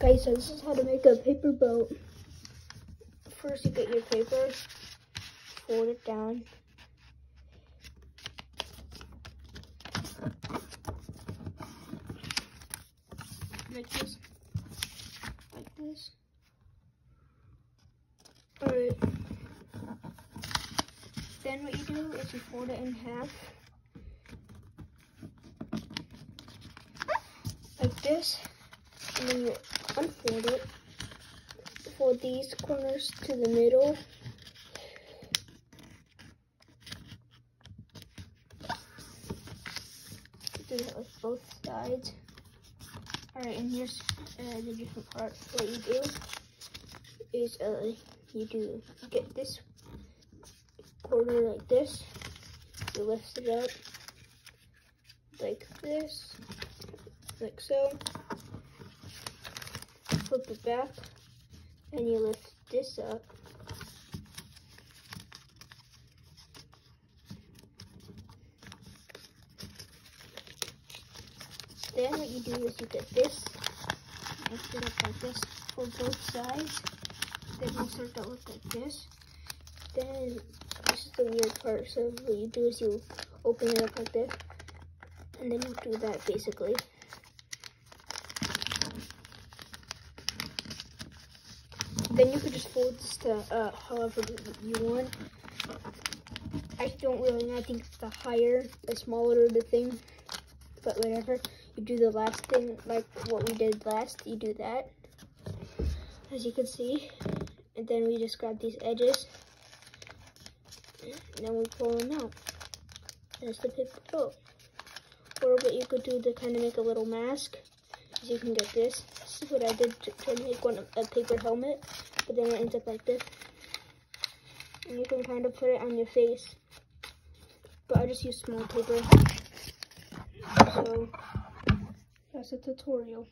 Okay, so this is how to make a paper boat. First, you get your paper, fold it down. Like this. Like this. Alright. Then what you do is you fold it in half. Like this. And then you unfold it. Fold these corners to the middle. Do that with both sides. Alright, and here's uh, the different part. What you do is uh, you do get this corner like this. You lift it up like this, like so. Flip it back, and you lift this up. Then what you do is you get this, lift it up like this for both sides. Then you start to look like this. Then this is the weird part. So what you do is you open it up like this, and then you do that basically. Then you could just fold this to uh, however you want. I don't really know. I think the higher, the smaller the thing, but whatever. You do the last thing like what we did last. You do that, as you can see, and then we just grab these edges, and then we pull them out. That's the paper boat. Or what you could do to kind of make a little mask you can get this. This is what I did to, to make one a paper helmet, but then it ends up like this. And you can kind of put it on your face. But I just use small paper. So that's a tutorial.